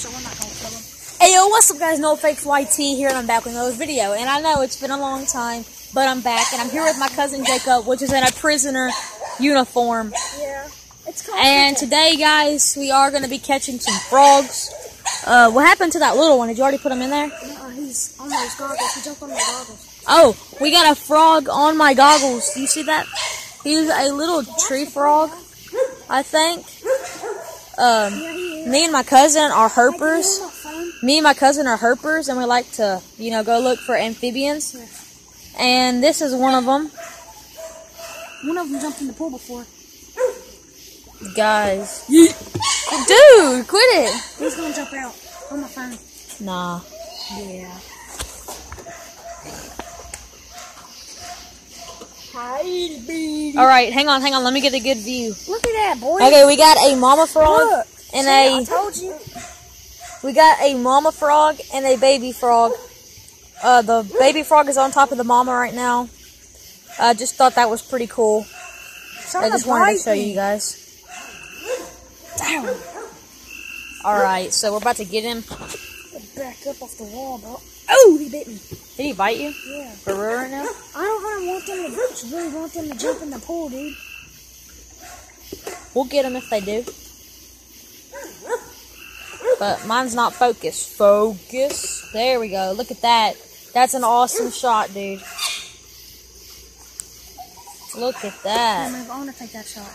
so we're not gonna kill him. Hey yo, what's up guys? No Fakes YT here and I'm back with another video. And I know it's been a long time, but I'm back and I'm here with my cousin Jacob, which is in a prisoner uniform. Yeah. It's called And today guys, we are gonna be catching some frogs. Uh, what happened to that little one? Did you already put him in there? Uh, he's on those goggles. He jumped on the goggles. Oh, we got a frog on my goggles. Do you see that? He's a little tree frog, I think. Um, Yeah, he is. Me and my cousin are herpers. hear my phone. me and my cousin are herpers and we like to, you know, go look for amphibians. And this is one of them. One of them jumped in the pool before. Guys. Dude, quit it. He's gonna jump out on my phone. Nah. Yeah. Me. Alright, hang on, hang on. Let me get a good view. Look at that, boy. Okay, we got a mama frog Look. And See, I a told you. we got a mama frog and a baby frog. Uh the baby frog is on top of the mama right now. I just thought that was pretty cool. I just wanted to show you guys. Down. Alright, so we're about to get him. Back up off the wall, bro. Oh, he bit me. Did he bite you? Yeah. For real right now? I don't really want them to really want them to jump in the pool, dude. We'll get them if they do. But mine's not focused. Focus. There we go. Look at that. That's an awesome shot, dude. Look at that. I want to take that shot.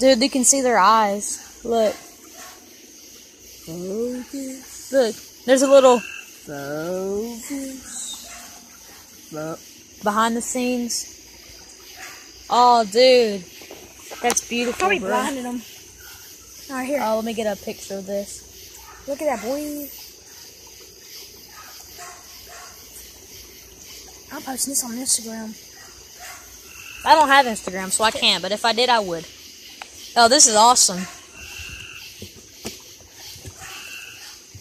Dude, you can see their eyes. Look. Focus. Look. There's a little focus. Behind the scenes. Oh, dude. That's beautiful, Probably bro. blinded them. All right, here. Oh, let me get a picture of this. Look at that, boy. I'm posting this on Instagram. I don't have Instagram, so I can't, but if I did, I would. Oh, this is awesome.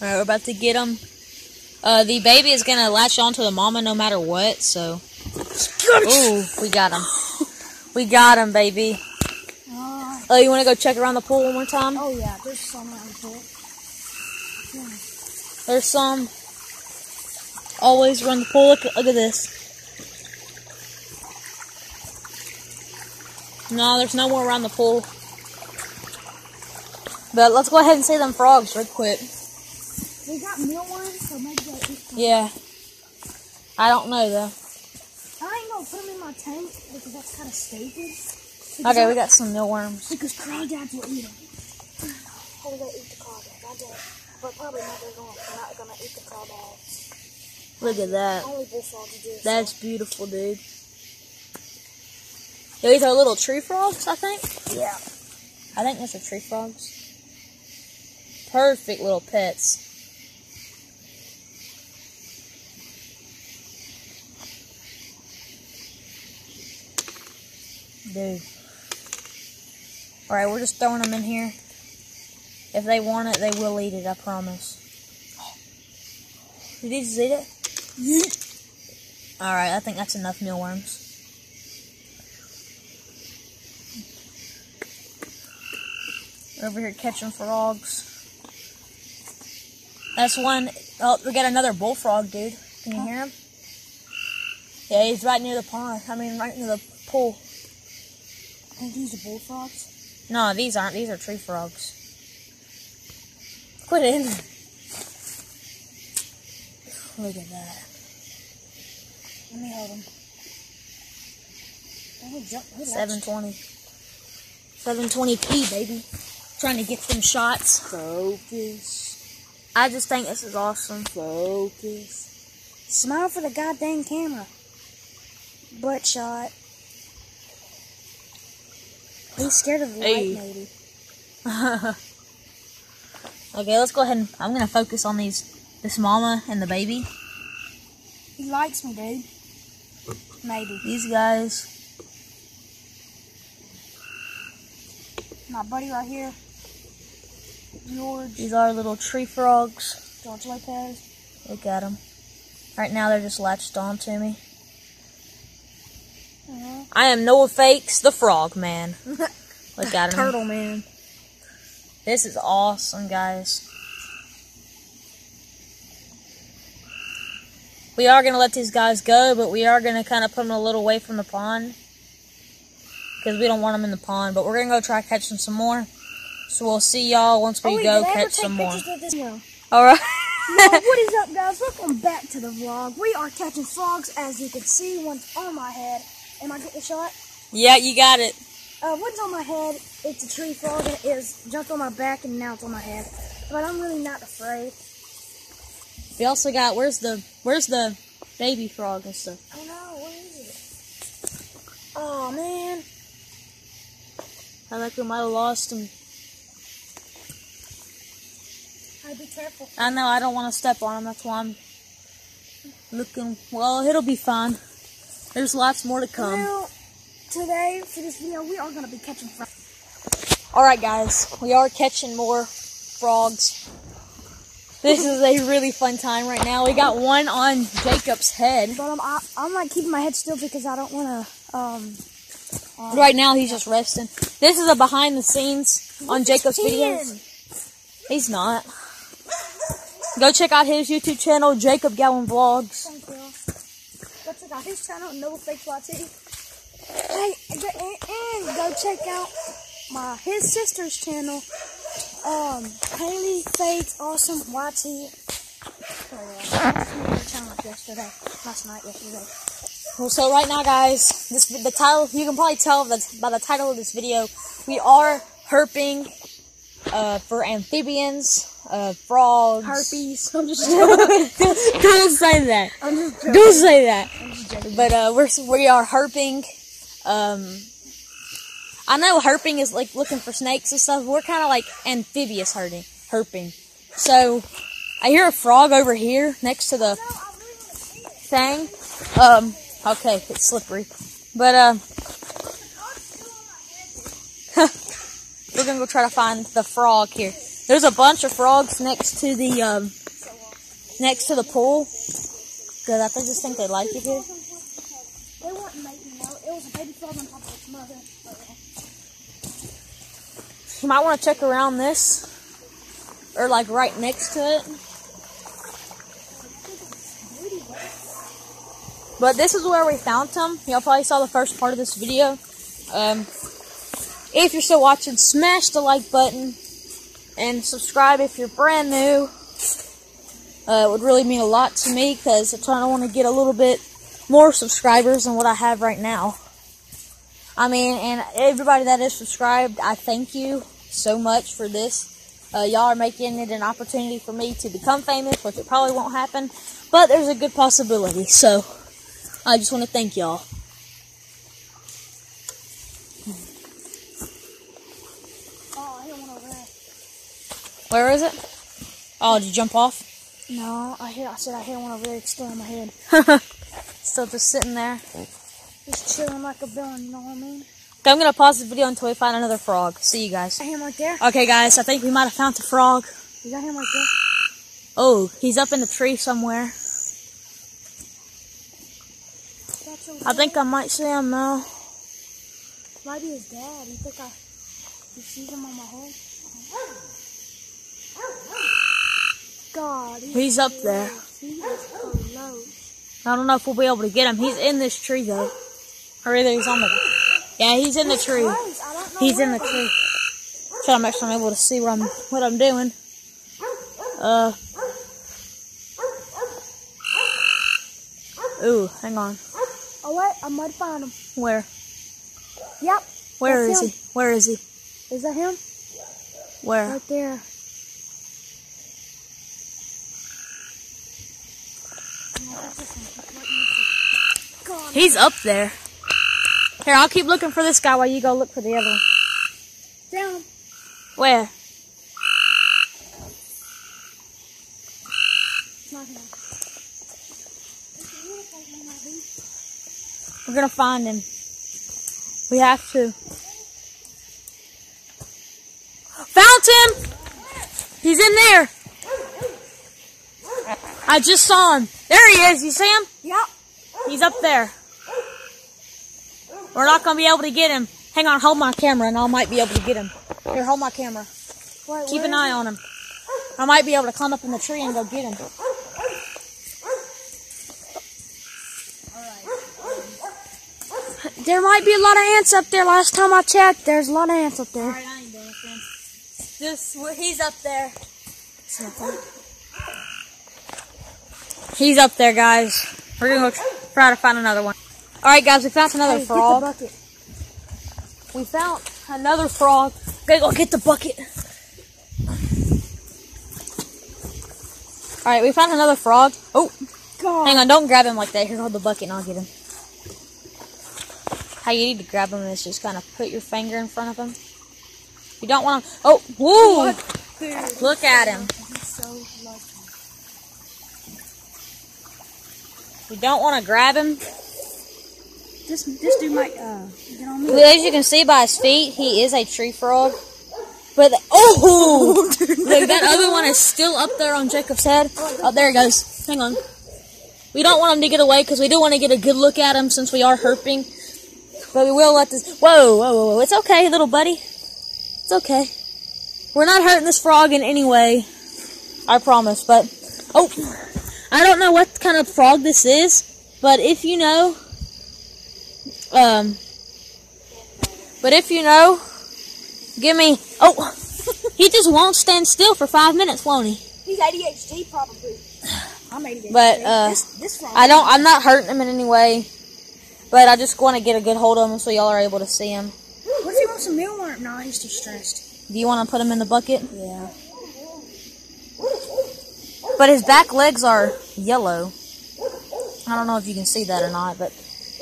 Alright, we're about to get them. Uh, the baby is gonna latch onto the mama no matter what, so. Ooh, we got him. We got him, baby. Uh, Oh, you wanna go check around the pool one more time? oh, yeah, there's some around the pool. There's some. Always run the pool. Look, look at this. No, there's no more around the pool. But let's go ahead and see them frogs real quick. We got mealworms, so maybe they'll eat them. Yeah. I don't know though. I ain't gonna put them in my tank because that's kind of stupid. Okay, we got some mealworms. Because crawdads will eat them. How will they eat the crawdads? I don't. But probably not. They're gonna, not gonna eat the crawdads. Look at that. Only bullfrogs do. That's beautiful, dude. These are little tree frogs, I think. yeah. I think those are tree frogs. Perfect little pets. Dude. Alright, we're just throwing them in here. If they want it, they will eat it, I promise. Did he just eat it? Alright, I think that's enough mealworms. Over here catching frogs. That's one. Oh, we got another bullfrog, dude. Can you hear him? Yeah, he's right near the pond. I mean, right near the pool. Think these are bullfrogs. No, these aren't. These are tree frogs. Quit it. In. Look at that. Let me hold them. Oh, jump. 720. 720p, baby. Trying to get them shots. Focus. I just think this is awesome. Focus. Smile for the goddamn camera. Butt shot. He's scared of the Hey. light, maybe. okay, let's go ahead and I'm gonna focus on these this mama and the baby. He likes me, dude. Maybe. These guys. My buddy right here. George. These are little tree frogs. George Lopez. Look at them. Right now they're just latched on to me. Uh-huh. I am Noah Fakes, the frog man. Look at him. Turtle man. This is awesome, guys. We are going to let these guys go, but we are going to kind of put them a little away from the pond. Because we don't want them in the pond. But we're going to go try catching some more. So we'll see y'all once we oh, wait, go catch some more. Alright. What is up, guys? Welcome back to the vlog. We are catching frogs, as you can see. One's on my head. Am I getting a shot? Yeah, you got it. Uh, one's on my head, it's a tree frog, and it is jumped on my back, and now it's on my head. But I'm really not afraid. We also got where's the where's the baby frog and stuff. Oh no, what is it? Oh man. I think we might have lost him. Hey, be careful. I know I don't want to step on him. That's why I'm looking. Well, it'll be fine. There's lots more to come. Well, today, for this video, we are going to be catching frogs. All right, guys, we are catching more frogs. This is a really fun time right now. We got one on Jacob's head. But um, I, I'm like keeping my head still because I don't want to, um... um, Right now, he's just resting. This is a behind the scenes on Jacob's videos. He's not. Go check out his YouTube channel, Jacob Gowan Vlogs. Thank you. Go check out his channel, No Fake YT. Hey, and go check out my his sister's channel, um, Haley Faith Awesome YT. Sorry, her channel yesterday, last night, yesterday. Well, so right now, guys, this the title you can probably tell that by the title of this video, we are herping uh, for amphibians, uh, frogs. Herpes. I'm just don't, don't say that. I'm just joking. Don't say that. I'm just joking. But uh, we're we are herping. Um, I know herping is like looking for snakes and stuff. We're kind of like amphibious herding, herping. So I hear a frog over here next to the thing. Um, okay, it's slippery, but uh, we're gonna go try to find the frog here. There's a bunch of frogs next to the um, next to the pool. Cause I just think they like it here. They weren't making no. It was a baby frog on top of its mother. You might want to check around this, or like right next to it. But this is where we found them. Y'all probably saw the first part of this video. Um, if you're still watching, smash the like button and subscribe if you're brand new. Uh, it would really mean a lot to me because to want to get a little bit more subscribers than what I have right now. I mean, and everybody that is subscribed, I thank you so much for this. Uh, y'all are making it an opportunity for me to become famous, which it probably won't happen, but there's a good possibility. So, I just want to thank y'all. Oh, I hit one over there. Where is it? Oh, did you jump off? No, I hit. I said I hit one over there. It's still in my head. Still just sitting there. Just chilling like a villain. You know what I mean? Okay, I'm gonna pause the video until we find another frog. See you guys. I him right there. Okay, guys, I think we might have found the frog. You got him right there. Oh, he's up in the tree somewhere. I think I might see him now. Might be his dad. You think I? You see him on my head? God, he's, He's up there. He. I don't know if we'll be able to get him. He's in this tree though. Or there, he's on the Yeah, he's in the tree. close. I don't know He's in the tree. Try to make sure I'm able to see what I'm what I'm doing. Uh Ooh, hang on. Oh wait, I might find him. Where? Yep. Where is That's he? Where is he? Is that him? Where? Right there. He's up there. Here, I'll keep looking for this guy while you go look for the other one. down. Where? It's not him. We're gonna find him. We have to. Found him! He's in there! I just saw him. There he is. You see him? Yep. He's up there. We're not going to be able to get him. Hang on, hold my camera and I might be able to get him. Here, hold my camera. Wait, Keep an eye on him. I might be able to climb up in the tree and go get him. There might be a lot of ants up there. Last time I checked, there's a lot of ants up there. All right, I ain't dancing. This, he's up there. He's up there, guys. We're gonna try to find another one. Alright, guys, we found another Hey, get the frog. bucket. We found another frog. Okay, go get the bucket. Alright, we found another frog. Oh, God. hang on, don't grab him like that. Here, hold the bucket and I'll get him. How you need to grab him is just kind of put your finger in front of him. You don't want him. Oh, woo! Dude, Look at him. he's so. You don't want to grab him. This this dude might uh get on me. As you can see by his feet, he is a tree frog. But oh, look, that other one is still up there on Jacob's head. Oh, there he goes. Hang on. We don't want him to get away because we do want to get a good look at him since we are herping. But we will let this. Whoa, whoa, whoa, whoa! It's okay, little buddy. It's okay. We're not hurting this frog in any way. I promise. But oh, I don't know what kind of frog this is. But if you know, um, but if you know, give me. Oh, he just won't stand still for five minutes, won't he? He's ADHD probably. I'm ADHD. But, uh, this this. I don't. I'm not hurting him in any way, but I just want to get a good hold of him so y'all are able to see him. What if he wants some mealworm? No, he's too stressed. Do you want to put him in the bucket? Yeah. But his back legs are yellow. I don't know if you can see that or not, but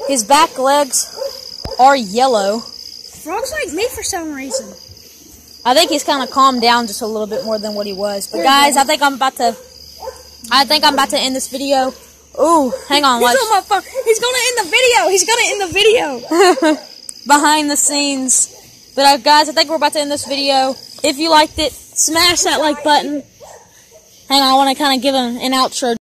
his back legs are yellow. Frogs like me for some reason. I think he's kind of calmed down just a little bit more than what he was. But guys, I think I'm about to. I think I'm about to end this video. Ooh, hang on, He's on my phone. He's gonna end the video. He's gonna end the video. behind the scenes. But uh, guys, I think we're about to end this video. If you liked it, smash that like button. Hang on, I want to kind of give him an outro.